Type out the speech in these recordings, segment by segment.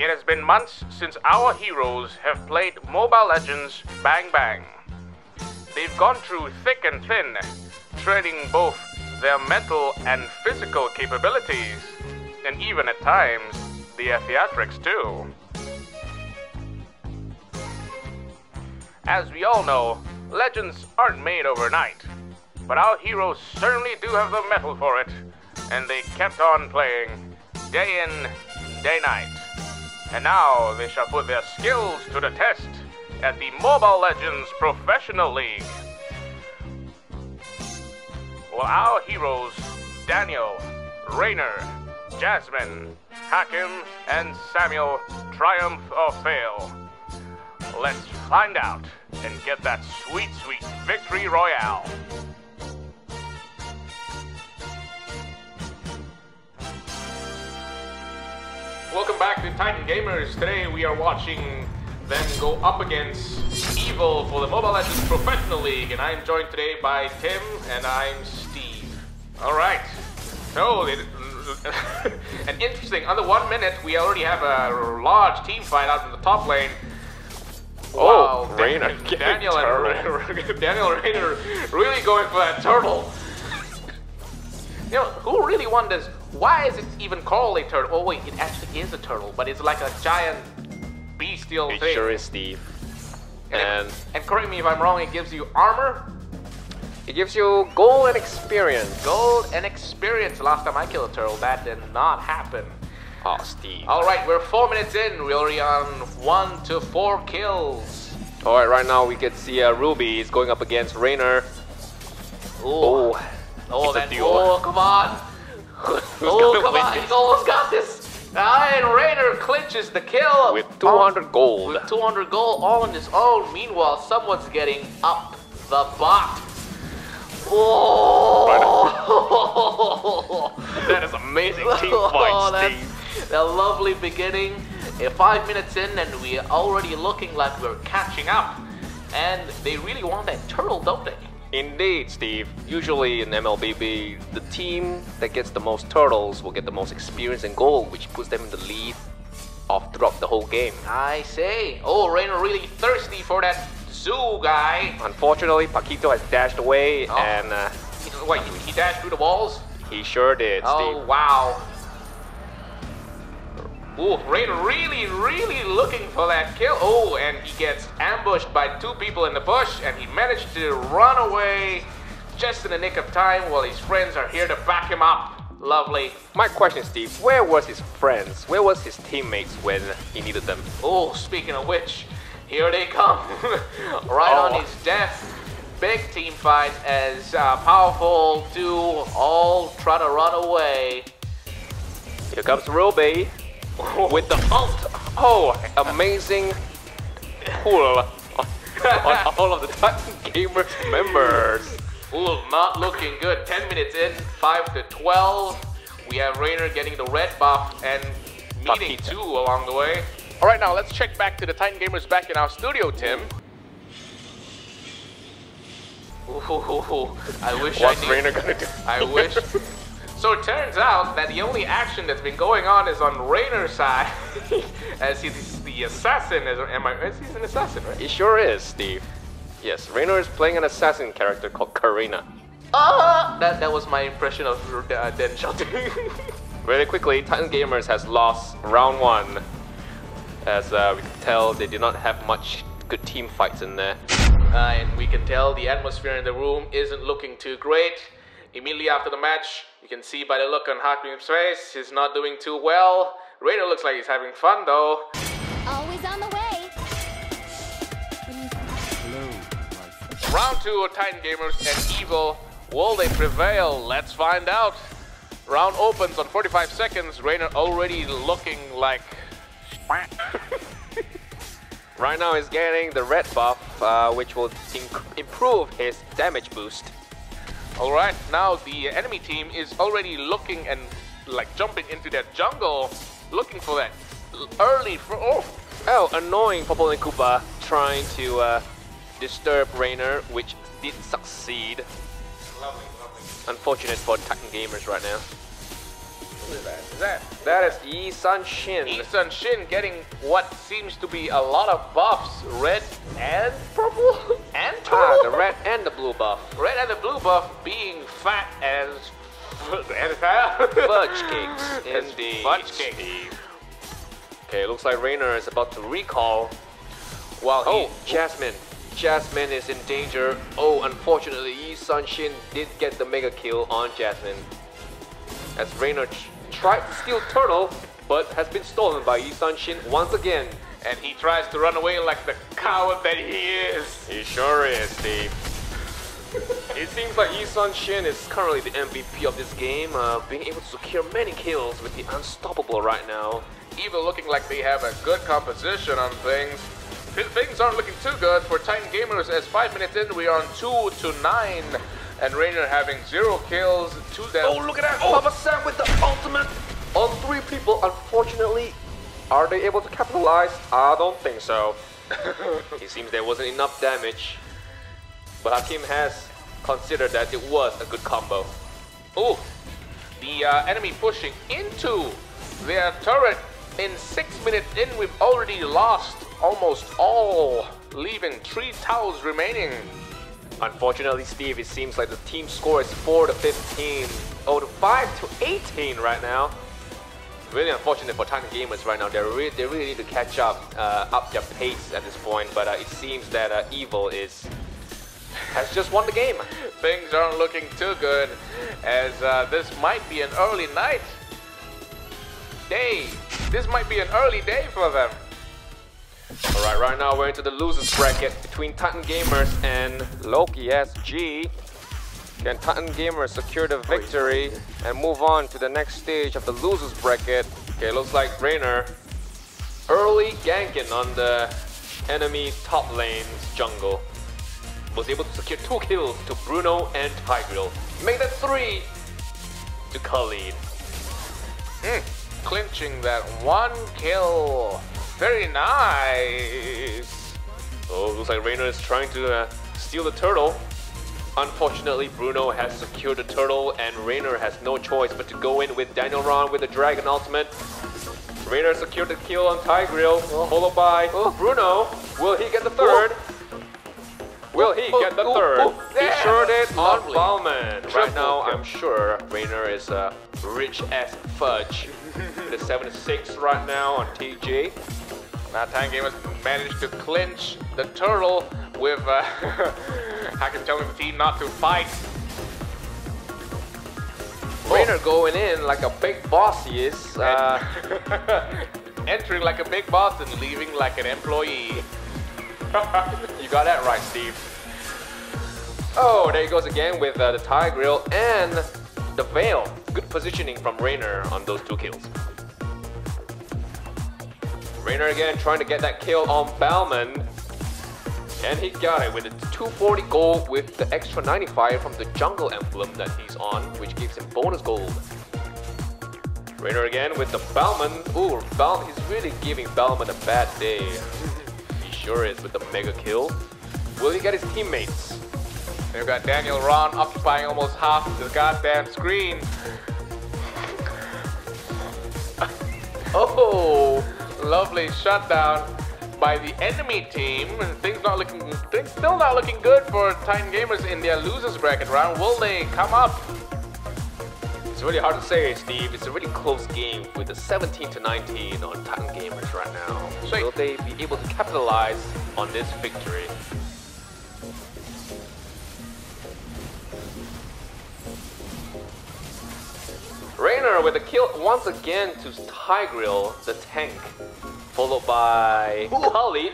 It has been months since our heroes have played Mobile Legends Bang Bang. They've gone through thick and thin, treading both their mental and physical capabilities, and even at times, the theatrics too. As we all know, legends aren't made overnight, but our heroes certainly do have the metal for it, and they kept on playing day in, day night. And now they shall put their skills to the test at the Mobile Legends Professional League. Well, our heroes, Danial, Rainer, Jasmine, Hakim, and Samuel, triumph or fail. Let's find out and get that sweet, sweet victory royale. Welcome back to Titan Gamers. Today we are watching them go up against Evil for the Mobile Legends Professional League, and I'm joined today by Tim and I'm Steve. All right. So, it, and interesting. Under one minute, we already have a large team fight out in the top lane. Oh, Wow, Rainer Dan- Danial and Danial Rainer really going for that turtle. You know, who really won this? Why is it even called a turtle? Oh wait, it actually is a turtle, but it's like a giant bestial It thing. sure is, Steve. And And correct me if I'm wrong, it gives you armor, it gives you gold and experience. gold, and experience. Last time I killed a turtle, that did not happen. Oh, Steve. Alright, we're four minutes in. We're already on one to four kills. Alright, right now we can see uh, Ruby is going up against Rainer. Oh, Oh, oh, that, oh, come on. Oh, come on, he's almost got this. Ah, and Rainer clinches the kill. with 200 gold. With 200 gold all on his own. Meanwhile, someone's getting up the bot. Oh! That is amazing team Oh, fight, that's Steve. a lovely beginning. Five minutes in, and we're already looking like we're catching up. And they really want that turtle, don't they? Indeed, Steve. Usually in MLBB, the team that gets the most turtles will get the most experience and gold, which puts them in the lead of throughout the whole game. I say. Oh, Rainer really thirsty for that zoo guy. Unfortunately, Paquito has dashed away, Oh. and uh, wait, he, he dashed through the walls? he sure did, Oh, Steve. wow. Ooh, Rainer really, really looking for that kill. Oh, and he gets ambushed by two people in the bush, and he managed to run away just in the nick of time while his friends are here to back him up. Lovely. My question, Steve, where was his friends? Where was his teammates when he needed them? Oh, speaking of which, here they come. right Oh. on his death. Big team fight as uh, Powerful 2 all try to run away. Here comes Ruby with the ult. Oh, amazing pull on, all of the Titan Gamers members. Ooh, not looking good. 10 minutes in, 5 to 12. We have Rainer getting the red buff and meeting Paquito. two along the way. All right, now let's check back to the Titan Gamers back in our studio, Tim. Ooh, I wish What's I knew. Rainer gonna do? I wish. So it turns out that the only action that's been going on is on Rainer's side, as he's the assassin. As am I? as He's an assassin, right? It sure is, Steve. Yes, Rainer is playing an assassin character called Karina. Ah, that that was my impression of uh, Den Shelter. Really quickly, Titan Gamers has lost round one. As uh, we can tell, they did not have much good team fights in there. Uh, and we can tell the atmosphere in the room isn't looking too great. Immediately after the match, you can see by the look on Hakim's face, he's not doing too well. Rainer looks like he's having fun though. Always on the way. Round two of Titan Gamers and Evil. Will they prevail? Let's find out. Round opens on 45 seconds. Rainer already looking like. Right now, he's getting the red buff, uh, which will improve his damage boost. Alright, now the enemy team is already looking and like jumping into that jungle, looking for that early. For, oh, Oh, annoying Popol and Kupa trying to uh, disturb Rainer, which did succeed. lovely, lovely. Unfortunate for Titan Gamers right now. Who is that? Is that That is Yi Sun Shin. Yi Sun Shin getting what seems to be a lot of buffs, red and purple and Ah, the red and the blue buff. red and the blue buff being fat as and Fudge cakes, indeed. Fudge cake. Steve. Okay, looks like Rainer is about to recall. While he, Oh, Jasmine. Jasmine is in danger. Oh, unfortunately, Yi Sun Shin did get the mega kill on Jasmine. As Rainer tr- tried to steal Turtle, but has been stolen by Yi Sun Shin once again. And he tries to run away like the coward that he is. He sure is, Steve. it seems like Yi Sun Shin is currently the MVP of this game, uh, being able to secure many kills with the Unstoppable right now. Even looking like they have a good composition on things. Things aren't looking too good for Titan Gamers as five minutes in we are on two to nine. And Rainer having zero kills, two deaths. Oh, look at that! Papa Sam with the ultimate on three people. Unfortunately, are they able to capitalize? I don't think so. it seems there wasn't enough damage. But Hakim has considered that it was a good combo. Ooh, the uh, enemy pushing into their turret. In six minutes in, we've already lost almost all, leaving three towers remaining. Unfortunately, Steve, it seems like the team score is 4 to 15. Oh, to 5 to 18 right now. Really unfortunate for Titan Gamers right now. They really, they really need to catch up, uh, up their pace at this point. But uh, it seems that uh, Evil is has just won the game. Things aren't looking too good, as uh, this might be an early night. Day. This might be an early day for them. All right, right now we're into the losers bracket between Titan Gamers and Loki SG. Can Titan Gamers secure the victory and move on to the next stage of the losers bracket? Okay, looks like Rainer early ganking on the enemy top lane's jungle. Was able to secure two kills to Bruno and Tigreal. Make that three to Khalid. Hmm. Clinching that one kill. Very nice. Oh, looks like Rainer is trying to uh, steal the turtle. Unfortunately, Bruno has secured the turtle, and Rainer has no choice but to go in with Danial Ron with the Dragon Ultimate. Rainer secured the kill on Tigreal, followed by Bruno. Will he get the third? Will he get the Oh, third? oh, oh, He sure did on. Bauman. Right now. I'm sure Rainer is uh, rich as fudge. the 7 6 right now on TJ. Now Titan Gamers managed to clinch the turtle with uh, Hakim telling the team not to fight. Rainer going in like a big boss he is. Uh, Entering like a big boss and leaving like an employee. you got that right, Steve. Oh, there he goes again with uh, the Tigreal and the Vale. Good positioning from Rainer on those two kills. Rainer again trying to get that kill on Bauman. And he got it with a 240 gold with the extra 95 from the jungle emblem that he's on, which gives him bonus gold. Rainer again with the Bauman. Ooh, Baum, he's really giving Bauman a bad day. he sure is with the mega kill. Will he get his teammates? They've got Danial Ron occupying almost half the goddamn screen. Oh, lovely shutdown by the enemy team. Things not looking, things still not looking good for Titan Gamers in their losers bracket round. Will they come up? It's really hard to say, Steve. It's a really close game with a 17 to 19 on Titan Gamers right now. Will they be able to capitalize on this victory? Rainer with a kill once again to Tigreal, the tank, followed by.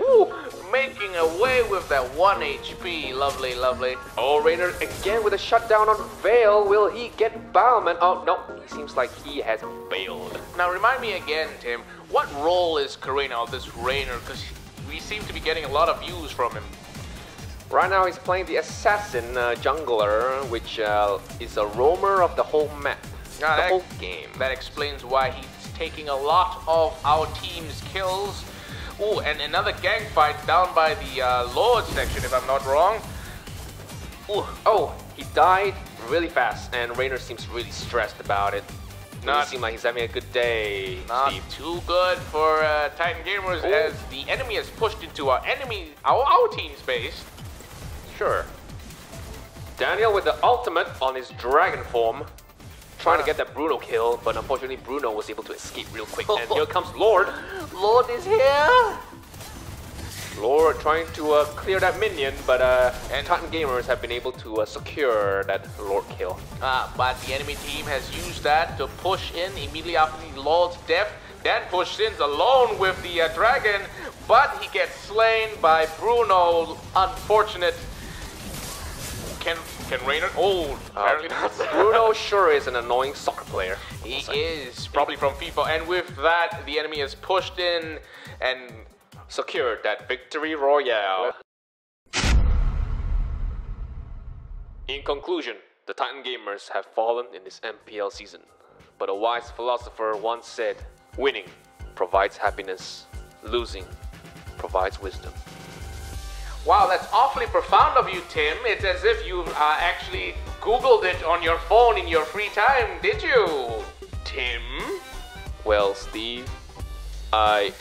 Ooh, making away with that one HP. Lovely, lovely. Oh, Rainer again with a shutdown on Vale. Will he get Bauman? Oh, no. He seems like he has failed. Now remind me again, Tim. What role is Karina of this Rainer? Because we seem to be getting a lot of views from him. Right now he's playing the assassin uh, jungler, which uh, is a roamer of the whole map, Ah, the that- whole game. That explains why he's taking a lot of our team's kills. Ooh, and another gang fight down by the uh, Lord section, if I'm not wrong. Ooh, oh, he died really fast, and Rainer seems really stressed about it. Doesn't seem like he's having a good day, Not Steve. too good for uh, Titan Gamers Ooh. as the enemy has pushed into our enemy, our, our team's base. Sure. Danial with the ultimate on his dragon form. Trying to get that Bruno kill, but unfortunately Bruno was able to escape real quick. And here comes Lord. Lord is here. Lord trying to uh, clear that minion, but uh, And- Titan Gamers have been able to uh, secure that Lord kill. Ah, but the enemy team has used that to push in immediately after the Lord's death. Then pushes in alone with the uh, dragon, but he gets slain by Bruno. Unfortunate. Can can Rainer? Oh, oh apparently not. Bruno sure is an annoying soccer player. He is probably from FIFA, and with that, the enemy is pushed in, and Secured that victory royale. In conclusion, the Titan Gamers have fallen in this MPL season. But a wise philosopher once said, winning provides happiness, losing provides wisdom. Wow, that's awfully profound of you, Tim. It's as if you uh, actually Googled it on your phone in your free time, did you, Tim? Well, Steve, I